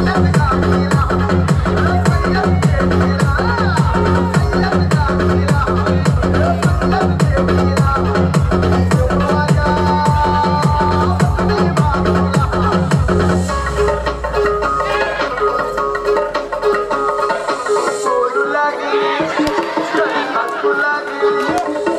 What? i'm terlihatku lagi.